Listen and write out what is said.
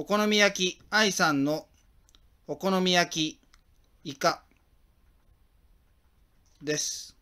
お好み焼き愛さんのお好み焼きイカです。